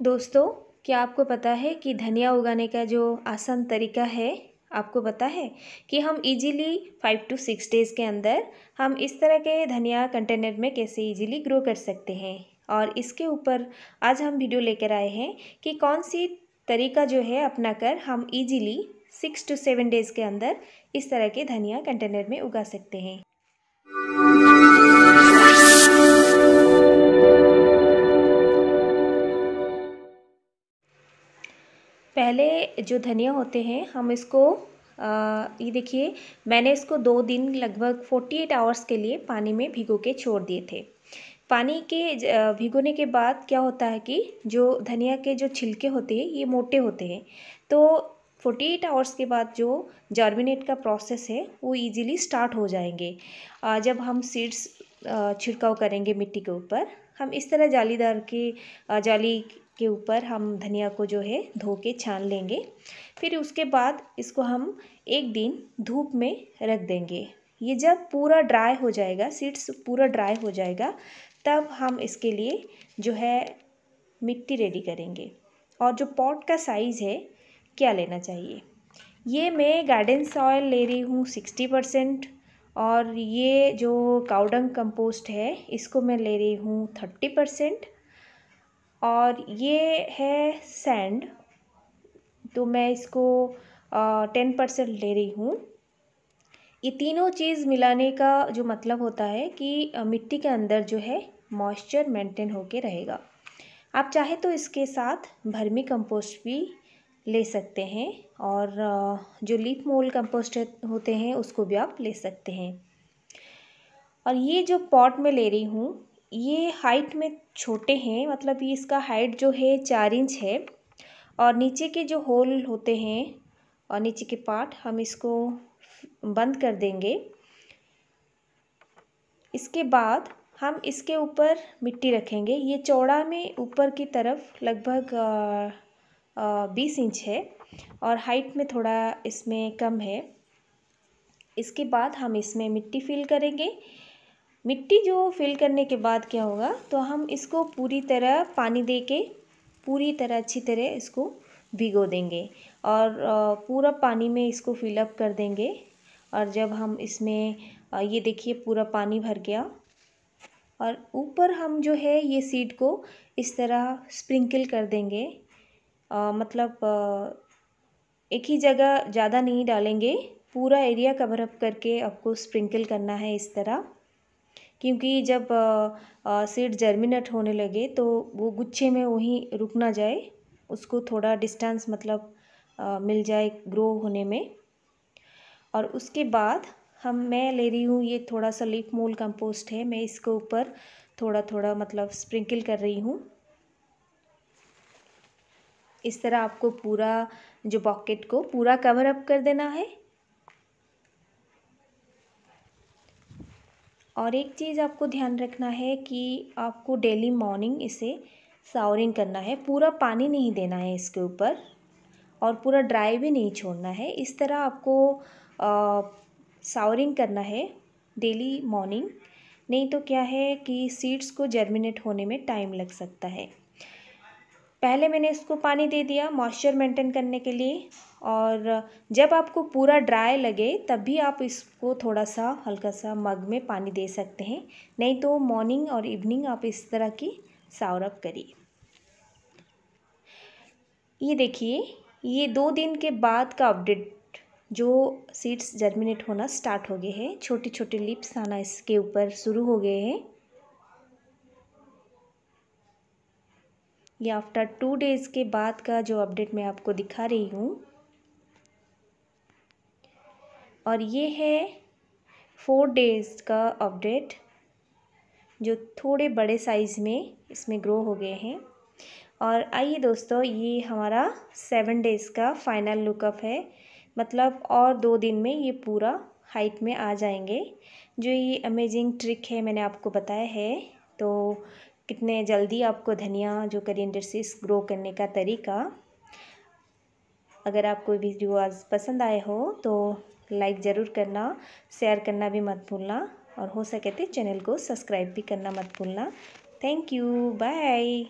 दोस्तों, क्या आपको पता है कि धनिया उगाने का जो आसान तरीका है, आपको पता है कि हम easily five two six days के अंदर हम इस तरह के धनिया कंटेनर में कैसे इजीली ग्रो कर सकते हैं? और इसके ऊपर आज हम वीडियो लेकर आए हैं कि कौन सी तरीका जो है अपना कर हम easily six two seven days के अंदर इस तरह के धनिया कंटेनर में उगा सकते हैं। पहले जो धनिया होते हैं, हम इसको ये देखिए, मैंने इसको दो दिन लगभग फोर्टी एट आवर्स के लिए पानी में भिगो के छोड़ दिए थे। पानी के भिगोने के बाद क्या होता है कि जो धनिया के जो छिलके होते हैं, ये मोटे होते हैं। तो फोर्टी एट आवर्स के बाद जो जर्मिनेट का प्रोसेस है, वो इजीली स्टार्ट हो जाएँगे। जब हम सीड्स छिड़काव करेंगे मिट्टी के ऊपर, हम इस तरह जालीदार की जाली के ऊपर हम धनिया को जो है धो के छान लेंगे। फिर उसके बाद इसको हम एक दिन धूप में रख देंगे। ये जब पूरा ड्राई हो जाएगा, सीड्स पूरा ड्राई हो जाएगा, तब हम इसके लिए जो है मिट्टी रेडी करेंगे। और जो पॉट का साइज़ है, क्या लेना चाहिए? ये मैं गार्डन सॉयल ले रही हूँ सिक्सटी परसेंट और ये जो काउडंग कंपोस्ट है, इसको मैं ले रही हूँ थर्टी परसेंट। और ये है सैंड तो मैं इसको टेन परसेंट ले रही हूँ। ये तीनों चीज़ मिलाने का जो मतलब होता है कि मिट्टी के अंदर जो है मॉइस्चर मेंटेन होके रहेगा। आप चाहे तो इसके साथ भर्मी कंपोस्ट भी ले सकते हैं और जो लीफ मोल कंपोस्ट होते हैं उसको भी आप ले सकते हैं। और ये जो पॉट में ले रही हूँ ये हाइट में छोटे हैं मतलब ये इसका हाइट जो है चार इंच है। और नीचे के जो होल होते हैं और नीचे के पार्ट हम इसको बंद कर देंगे। इसके बाद हम इसके ऊपर मिट्टी रखेंगे। ये चौड़ा में ऊपर की तरफ़ लगभग बीस इंच है और हाइट में थोड़ा इसमें कम है। इसके बाद हम इसमें मिट्टी फिल करेंगे। मिट्टी जो फिल करने के बाद क्या होगा? तो हम इसको पूरी तरह पानी दे के पूरी तरह अच्छी तरह इसको भिगो देंगे और पूरा पानी में इसको फिलअप कर देंगे। और जब हम इसमें ये देखिए पूरा पानी भर गया। और ऊपर हम जो है ये सीड को इस तरह स्प्रिंकल कर देंगे। आ, मतलब आ, एक ही जगह ज़्यादा नहीं डालेंगे। पूरा एरिया कवर अप करके आपको स्प्रिंकल करना है इस तरह। क्योंकि जब सीड जर्मिनेट होने लगे तो वो गुच्छे में वहीं रुक ना जाए उसको थोड़ा डिस्टेंस मतलब आ, मिल जाए ग्रो होने में। और उसके बाद हम मैं ले रही हूँ ये थोड़ा सा लीफ मोल कंपोस्ट है मैं इसके ऊपर थोड़ा थोड़ा मतलब स्प्रिंकल कर रही हूँ। इस तरह आपको पूरा जो बॉकेट को पूरा कवर अप कर देना है। और एक चीज़ आपको ध्यान रखना है कि आपको डेली मॉर्निंग इसे सावरिंग करना है। पूरा पानी नहीं देना है इसके ऊपर और पूरा ड्राई भी नहीं छोड़ना है। इस तरह आपको सावरिंग करना है डेली मॉर्निंग नहीं तो क्या है कि सीड्स को जर्मिनेट होने में टाइम लग सकता है। पहले मैंने इसको पानी दे दिया मॉइस्चर मेंटेन करने के लिए और जब आपको पूरा ड्राई लगे तब भी आप इसको थोड़ा सा हल्का सा मग में पानी दे सकते हैं। नहीं तो मॉर्निंग और इवनिंग आप इस तरह की सावरप करिए। ये देखिए, ये दो दिन के बाद का अपडेट जो सीड्स जर्मिनेट होना स्टार्ट हो गए हैं। छोटे छोटे लिप्स आना इसके ऊपर शुरू हो गए हैं। ये आफ्टर टू डेज़ के बाद का जो अपडेट मैं आपको दिखा रही हूँ। और ये है फोर डेज़ का अपडेट जो थोड़े बड़े साइज़ में इसमें ग्रो हो गए हैं। और आइए दोस्तों, ये हमारा सेवन डेज़ का फाइनल लुकअप है। मतलब और दो दिन में ये पूरा हाइट में आ जाएँगे। जो ये अमेजिंग ट्रिक है, मैंने आपको बताया है। तो कितने जल्दी आपको धनिया जो करिएंडर सीड्स ग्रो करने का तरीका। अगर आपको वीडियो आज पसंद आए हो तो लाइक ज़रूर करना शेयर करना भी मत भूलना, और हो सके तो चैनल को सब्सक्राइब भी करना मत भूलना। Thank you bye